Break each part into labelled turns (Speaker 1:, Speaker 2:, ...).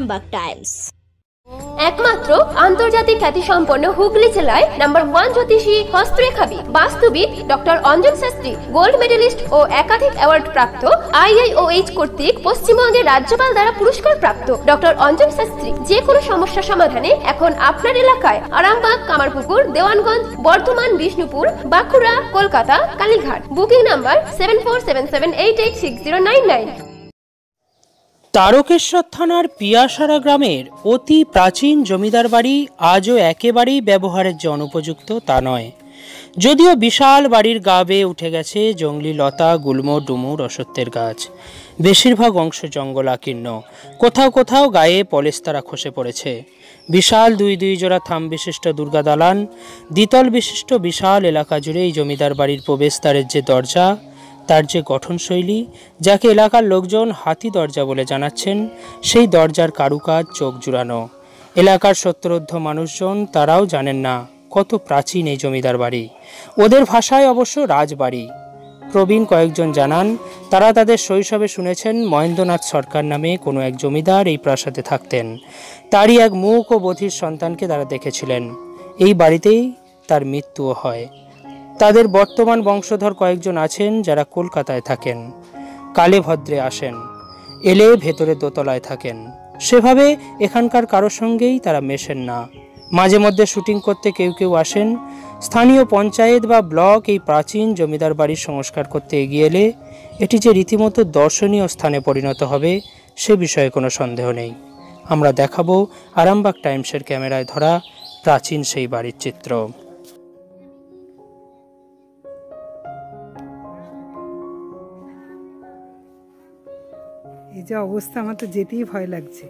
Speaker 1: Arambagh Times
Speaker 2: একমাত্র আন্তর্জাতিক খ্যাতিসম্পন্ন হুগলি জেলায় নাম্বার ওয়ান জ্যোতিষী হস্তরেখাবিদ, বাস্তুবিদ, doctor Anjan Shastri, gold medalist ও একাধিক অ্যাওয়ার্ড প্রাপ্ত আইআইওএইচ কর্তৃক পশ্চিমবঙ্গের রাজ্যপাল দ্বারা পুরস্কার প্রাপ্ত ডক্টর অঞ্জন শাস্ত্রী যে কোনো সমস্যা সমাধানে এখন আপনার এলাকায় Arambagh, Kamarpukur, Dewanganj, Bardhaman, Bishnupur, Bankura, Kolkata, Kalighat. Booking number seven four seven seven eight eight six zero nine nine
Speaker 3: Tarakeswar থানার পিয়াসারা গ্রামের অতি প্রাচীন জমিদার বাড়ি আজও একেবারেই ব্যবহারের যে অনুপযুক্ত তা নয়। যদিও বিশাল বাড়ির গা বেয়ে উঠে গেছে জঙ্গলি লতা, গুল্ম, ডুমুর, অসত্যের গাছ। বেশিরভাগ অংশ জঙ্গলাকীর্ণ কোথাও কোথাও গায়ে পলেস্তারা খসে পড়েছে। বিশাল দুই দুই জোড়া থাম বিশিষ্ট দুর্গা দালান দ্বিতল বিশিষ্ট বিশাল এলাকা জুড়ে এই জমিদার বাড়ির প্রবেশদ্বারের যে দরজা তার যে গঠনশৈলী, যাকে এলাকার লোকজন হাতি দরজা বলে জানাচ্ছেন, সেই দরজার কারুকাজ চোখ জুড়ানো। এলাকার সত্তরোর্ধ মানুষজন তারাও জানেন না কত প্রাচীন এই জমিদার বাড়ি। ওদের ভাষায় অবশ্য রাজবাড়ি। প্রবীণ কয়েকজন জানান, তারা তাদের শৈশবে শুনেছেন মহেন্দ্রনাথ সরকার নামে কোনো এক জমিদার এই প্রাসাদে থাকতেন। তারই এক মুখ ও বধির সন্তানকে তারা দেখেছিলেন। এই বাড়িতেই তার মৃত্যুও হয়। তাদের বর্তমান বংশধর কয়েকজন আছেন যারা কলকাতায় থাকেন। কালে ভদ্রে আসেন। এলে ভেতরে দোতলায় থাকেন। সেভাবে এখানকার কারোর সঙ্গেই তারা মেশেন না। মাঝে মধ্যে শুটিং করতে কেউ কেউ আসেন। স্থানীয় পঞ্চায়েত বা ব্লক এই প্রাচীন জমিদার বাড়ির সংস্কার করতে এগিয়ে এলে এটি যে রীতিমতো দর্শনীয় স্থানে পরিণত হবে, সে বিষয়ে কোনো সন্দেহ নেই। আমরা দেখাবো আরামবাগ টাইমসের ক্যামেরায় ধরা প্রাচীন সেই বাড়ির চিত্র।
Speaker 4: এই যে অবস্থা আমার তো যেতেই ভয় লাগছে।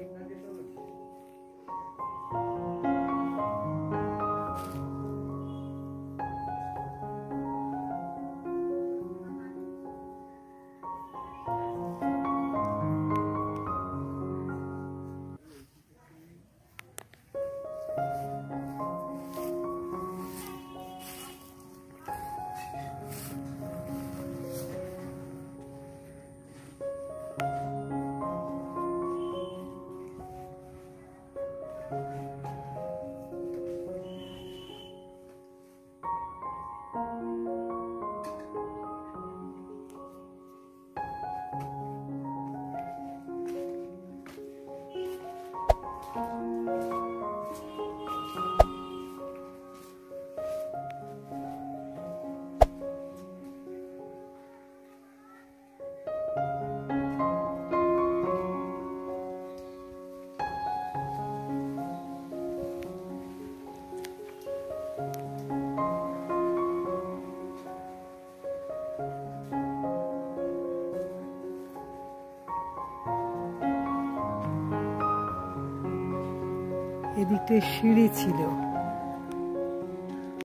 Speaker 4: এদিকটায় সিঁড়ি ছিল।